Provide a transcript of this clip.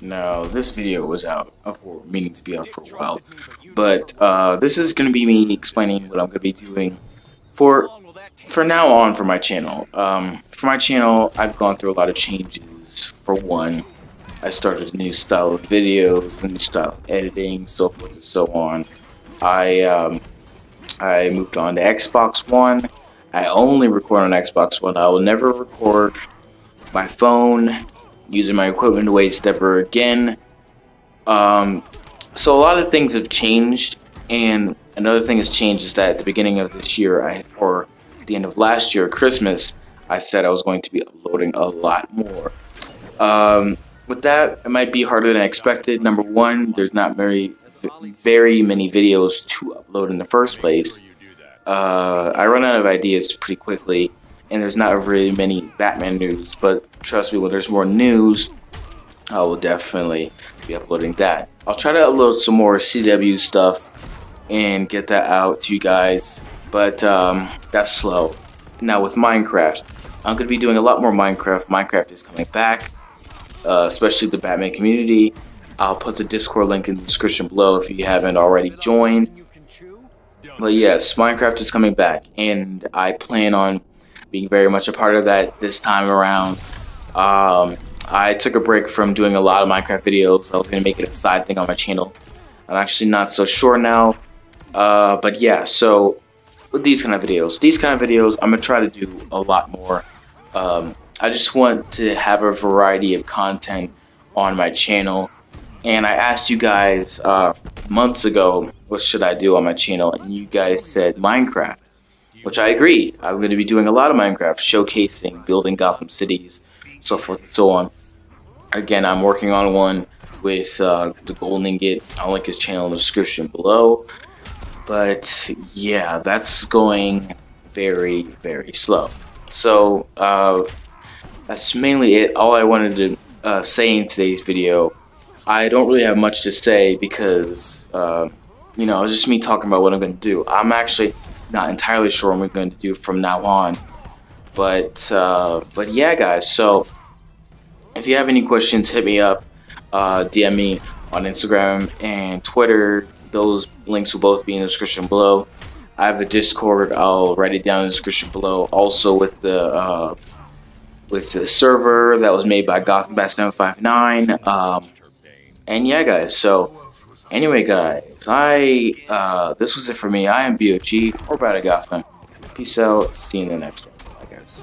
Now, this video was out for meaning to be out for a while, but uh, this is going to be me explaining what I'm going to be doing for for now on for my channel. Um, for my channel, I've gone through a lot of changes. For one, I started a new style of videos, a new style of editing, so forth and so on. I um, I moved on to Xbox One. I only record on Xbox One. I will never record my phone using my equipment waste ever again. Um, so a lot of things have changed, and another thing has changed is that at the beginning of this year, I or the end of last year, Christmas, I said I was going to be uploading a lot more. Um, with that, it might be harder than I expected. Number one, there's not very, very many videos to upload in the first place. Uh, I run out of ideas pretty quickly, and there's not really many Batman news. But trust me, when there's more news, I will definitely be uploading that. I'll try to upload some more CW stuff and get that out to you guys, but um, that's slow. Now with Minecraft, I'm going to be doing a lot more Minecraft. Minecraft is coming back uh, especially the Batman community. I'll put the Discord link in the description below if you haven't already joined. But yes, Minecraft is coming back, and I plan on being very much a part of that this time around. Um, I took a break from doing a lot of Minecraft videos. I was going to make it a side thing on my channel. I'm actually not so sure now. Uh, but yeah, so with these kind of videos, these kind of videos, I'm going to try to do a lot more. Um, I just want to have a variety of content on my channel. And I asked you guys uh, months ago, what should I do on my channel? And you guys said Minecraft, which I agree. I'm going to be doing a lot of Minecraft, showcasing, building Gotham cities, so forth and so on. Again, I'm working on one with uh, the Golden Ingot. I'll link his channel in the description below. But yeah, that's going very, very slow. So, uh, that's mainly it. All I wanted to uh, say in today's video. I don't really have much to say because, uh, you know, it's just me talking about what I'm going to do. I'm actually not entirely sure what we're going to do from now on. But, uh, but yeah, guys. So, if you have any questions, hit me up. Uh, DM me on Instagram and Twitter. Those links will both be in the description below. I have a Discord. I'll write it down in the description below. Also with the uh, with the server that was made by GothamBat759. Um, and yeah, guys, so Anyway, guys, I uh, this was it for me. I am BOG. We're of Gotham. Peace out. See you in the next one. I guys.